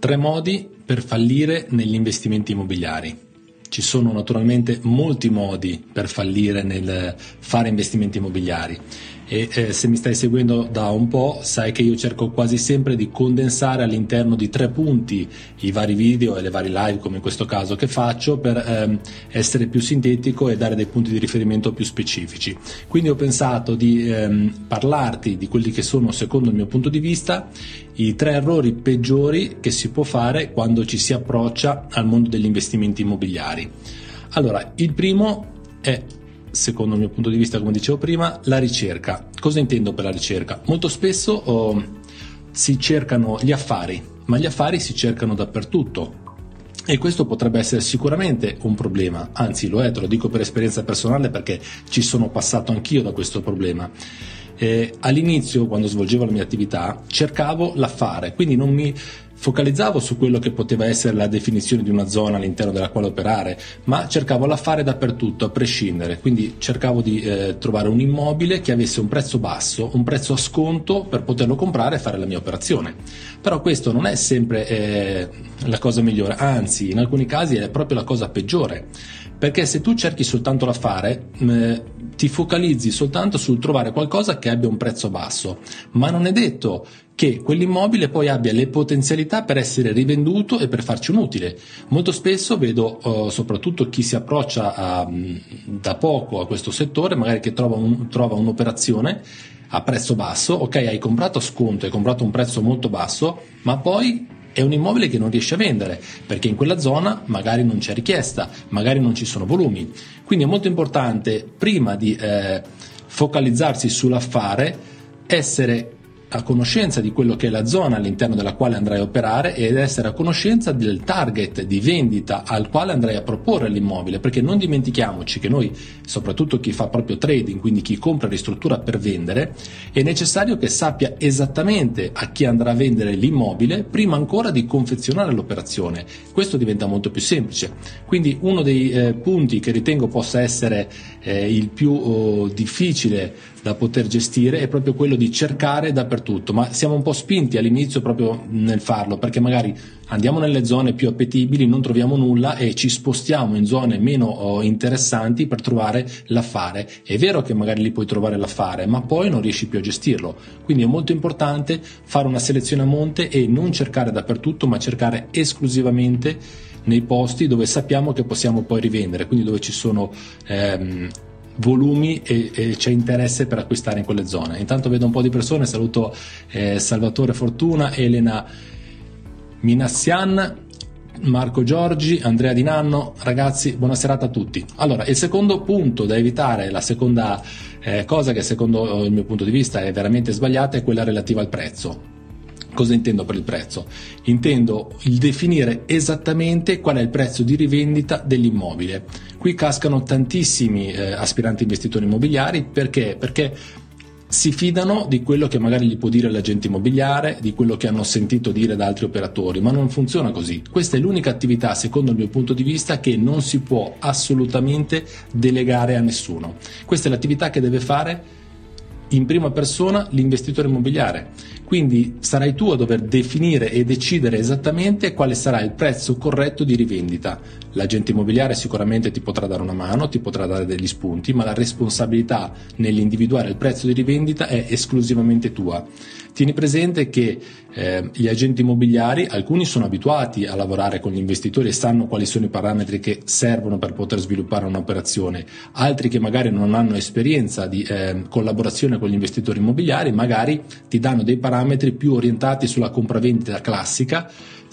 Tre modi per fallire negli investimenti immobiliari. Ci sono naturalmente molti modi per fallire nel fare investimenti immobiliari e eh, se mi stai seguendo da un po' sai che io cerco quasi sempre di condensare all'interno di tre punti i vari video e le varie live come in questo caso che faccio per ehm, essere più sintetico e dare dei punti di riferimento più specifici. Quindi ho pensato di ehm, parlarti di quelli che sono secondo il mio punto di vista i tre errori peggiori che si può fare quando ci si approccia al mondo degli investimenti immobiliari. Allora, il primo è secondo il mio punto di vista, come dicevo prima, la ricerca. Cosa intendo per la ricerca? Molto spesso oh, si cercano gli affari, ma gli affari si cercano dappertutto. E questo potrebbe essere sicuramente un problema, anzi lo è, te lo dico per esperienza personale perché ci sono passato anch'io da questo problema. Eh, all'inizio, quando svolgevo la mia attività, cercavo l'affare, quindi non mi focalizzavo su quello che poteva essere la definizione di una zona all'interno della quale operare, ma cercavo l'affare dappertutto, a prescindere. Quindi cercavo di eh, trovare un immobile che avesse un prezzo basso, un prezzo a sconto per poterlo comprare e fare la mia operazione. Però questo non è sempre eh, la cosa migliore, anzi in alcuni casi è proprio la cosa peggiore. Perché se tu cerchi soltanto l'affare, eh, ti focalizzi soltanto sul trovare qualcosa che abbia un prezzo basso, ma non è detto che quell'immobile poi abbia le potenzialità per essere rivenduto e per farci un utile. Molto spesso vedo uh, soprattutto chi si approccia a, mm, da poco a questo settore, magari che trova, un, trova un'operazione a prezzo basso, ok hai comprato a sconto, hai comprato a un prezzo molto basso, ma poi è un immobile che non riesce a vendere perché in quella zona magari non c'è richiesta, magari non ci sono volumi. Quindi è molto importante prima di eh, focalizzarsi sull'affare essere a conoscenza di quello che è la zona all'interno della quale andrai a operare ed essere a conoscenza del target di vendita al quale andrai a proporre l'immobile, perché non dimentichiamoci che noi, soprattutto chi fa proprio trading, quindi chi compra e ristruttura per vendere, è necessario che sappia esattamente a chi andrà a vendere l'immobile prima ancora di confezionare l'operazione. Questo diventa molto più semplice. Quindi uno dei eh, punti che ritengo possa essere eh, il più oh, difficile da poter gestire è proprio quello di cercare dappertutto, ma siamo un po' spinti all'inizio proprio nel farlo, perché magari andiamo nelle zone più appetibili, non troviamo nulla e ci spostiamo in zone meno oh, interessanti per trovare l'affare. È vero che magari lì puoi trovare l'affare, ma poi non riesci più a gestirlo. Quindi è molto importante fare una selezione a monte e non cercare dappertutto, ma cercare esclusivamente nei posti dove sappiamo che possiamo poi rivendere, quindi dove ci sono ehm, volumi e, e, c'è interesse per acquistare in quelle zone. Intanto vedo un po' di persone, saluto eh, Salvatore Fortuna, Elena Minassian, Marco Giorgi, Andrea Di Nanno, ragazzi, buona serata a tutti. Allora, il secondo punto da evitare, la seconda eh, cosa che secondo il mio punto di vista è veramente sbagliata, è quella relativa al prezzo. Cosa intendo per il prezzo? Intendo il definire esattamente qual è il prezzo di rivendita dell'immobile. Qui cascano tantissimi eh, aspiranti investitori immobiliari perché? Perché si fidano di quello che magari gli può dire l'agente immobiliare, di quello che hanno sentito dire da altri operatori, ma non funziona così. Questa è l'unica attività, secondo il mio punto di vista, che non si può assolutamente delegare a nessuno. Questa è l'attività che deve fare in prima persona l'investitore immobiliare. Quindi sarai tu a dover definire e decidere esattamente quale sarà il prezzo corretto di rivendita. L'agente immobiliare sicuramente ti potrà dare una mano, ti potrà dare degli spunti, ma la responsabilità nell'individuare il prezzo di rivendita è esclusivamente tua. Tieni presente che eh, gli agenti immobiliari, alcuni sono abituati a lavorare con gli investitori e sanno quali sono i parametri che servono per poter sviluppare un'operazione, altri che magari non hanno esperienza di eh, collaborazione con gli investitori immobiliari, magari ti danno dei parametri più orientati sulla compravendita classica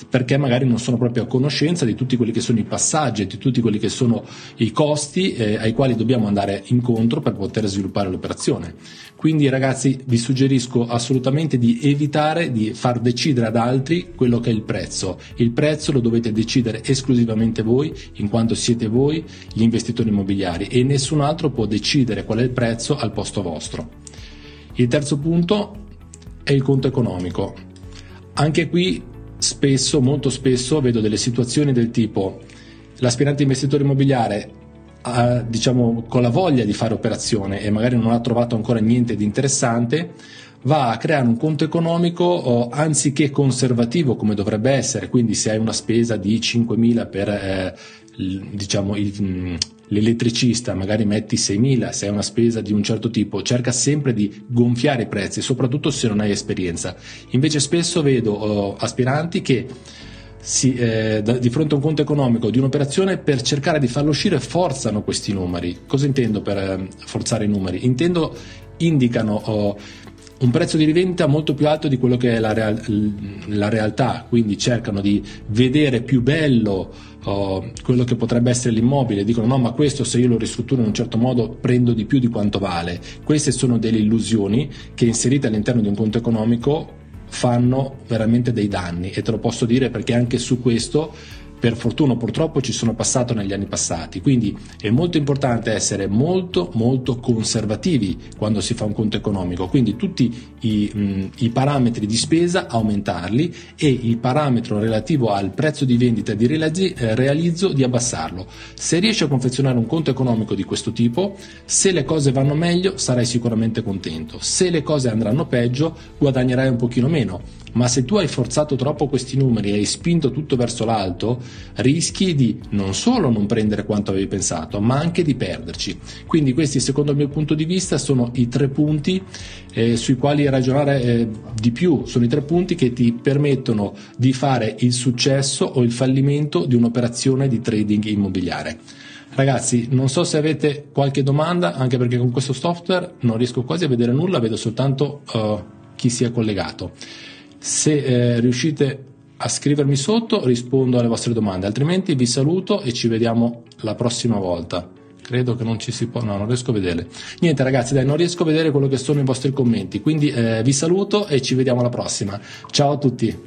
perché magari non sono proprio a conoscenza di tutti quelli che sono i passaggi di tutti quelli che sono i costi eh, ai quali dobbiamo andare incontro per poter sviluppare l'operazione. Quindi ragazzi vi suggerisco assolutamente di evitare di far decidere ad altri quello che è il prezzo. Il prezzo lo dovete decidere esclusivamente voi, in quanto siete voi gli investitori immobiliari e nessun altro può decidere qual è il prezzo al posto vostro. Il terzo punto è il conto economico. Anche qui spesso, molto spesso, vedo delle situazioni del tipo l'aspirante investitore immobiliare diciamo, con la voglia di fare operazione e magari non ha trovato ancora niente di interessante, va a creare un conto economico anziché conservativo come dovrebbe essere, quindi se hai una spesa di 5.000 per eh, diciamo, il, mm, l'elettricista, magari metti 6.000, se hai una spesa di un certo tipo, cerca sempre di gonfiare i prezzi, soprattutto se non hai esperienza. Invece spesso vedo oh, aspiranti che si, eh, da, di fronte a un conto economico di un'operazione per cercare di farlo uscire forzano questi numeri. Cosa intendo per eh, forzare i numeri? Intendo indicano oh, un prezzo di rivendita molto più alto di quello che è la, real, la realtà, quindi cercano di vedere più bello oh, quello che potrebbe essere l'immobile, dicono no ma questo se io lo ristrutturo in un certo modo prendo di più di quanto vale. Queste sono delle illusioni che inserite all'interno di un conto economico fanno veramente dei danni e te lo posso dire perché anche su questo per fortuna o purtroppo ci sono passato negli anni passati, quindi è molto importante essere molto molto conservativi quando si fa un conto economico, quindi tutti i, mh, i parametri di spesa aumentarli e il parametro relativo al prezzo di vendita di eh, realizzo di abbassarlo. Se riesci a confezionare un conto economico di questo tipo, se le cose vanno meglio sarai sicuramente contento, se le cose andranno peggio guadagnerai un pochino meno, ma se tu hai forzato troppo questi numeri e hai spinto tutto verso l'alto, rischi di non solo non prendere quanto avevi pensato, ma anche di perderci. Quindi questi, secondo il mio punto di vista, sono i tre punti eh, sui quali ragionare eh, di più, sono i tre punti che ti permettono di fare il successo o il fallimento di un'operazione di trading immobiliare. Ragazzi, non so se avete qualche domanda, anche perché con questo software non riesco quasi a vedere nulla, vedo soltanto uh, chi sia collegato. Se eh, riuscite a scrivermi sotto rispondo alle vostre domande, altrimenti vi saluto e ci vediamo la prossima volta. Credo che non ci si può, no, non riesco a vedere. Niente ragazzi, dai, non riesco a vedere quello che sono i vostri commenti, quindi eh, vi saluto e ci vediamo alla prossima. Ciao a tutti.